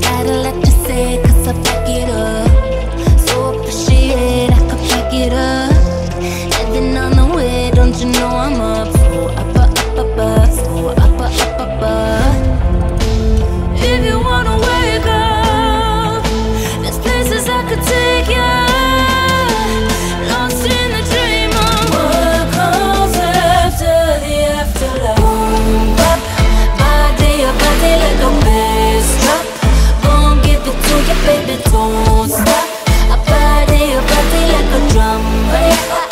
Gotta let don't stop. A party, a party like a drum